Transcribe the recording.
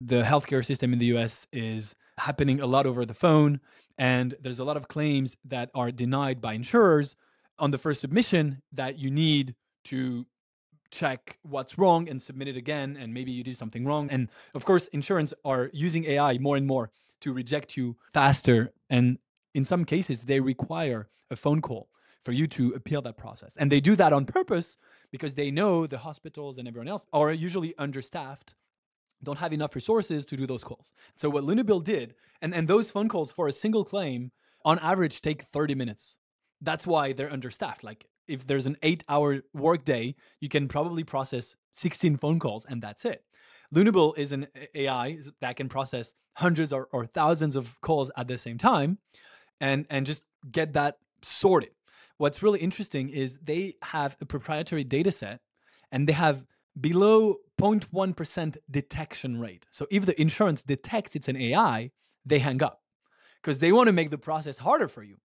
the healthcare system in the US is happening a lot over the phone. And there's a lot of claims that are denied by insurers on the first submission that you need to check what's wrong and submit it again and maybe you did something wrong and of course insurance are using ai more and more to reject you faster and in some cases they require a phone call for you to appeal that process and they do that on purpose because they know the hospitals and everyone else are usually understaffed don't have enough resources to do those calls so what lunabill did and, and those phone calls for a single claim on average take 30 minutes that's why they're understaffed like if there's an eight hour workday, you can probably process 16 phone calls and that's it. Lunabill is an AI that can process hundreds or, or thousands of calls at the same time and, and just get that sorted. What's really interesting is they have a proprietary data set and they have below 0.1% detection rate. So if the insurance detects it's an AI, they hang up because they want to make the process harder for you.